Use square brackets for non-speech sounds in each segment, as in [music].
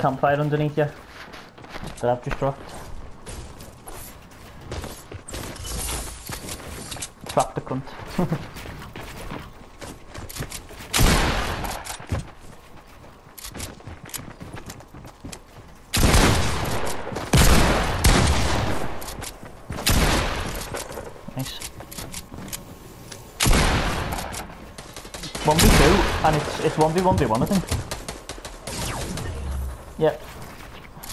campfire underneath you that I've just dropped. Trap the cunt. [laughs] nice. 1v2 and it's it's 1v1v1 I think. Yeah.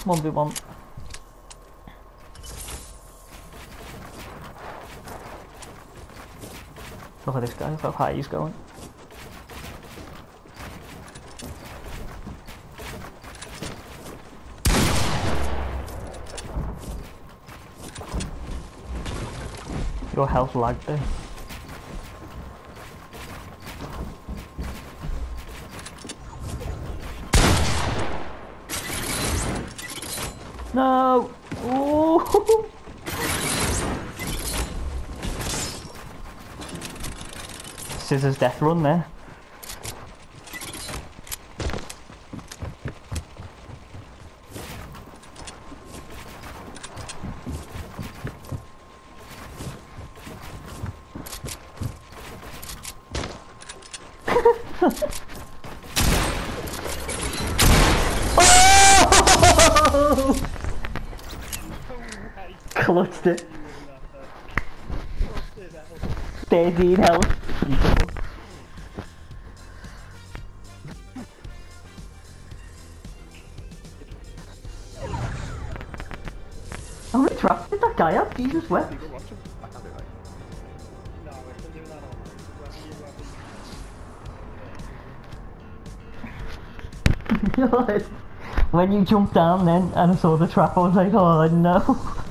1v1. Look at this guy, look how high he's going. Your health lagged there. No! Ooh! Scissors death run there. [laughs] Clutched it. 13 health. How many traps did that guy have? Jesus wept. [laughs] When you jumped down then and I saw the trap I was like, oh no. [laughs]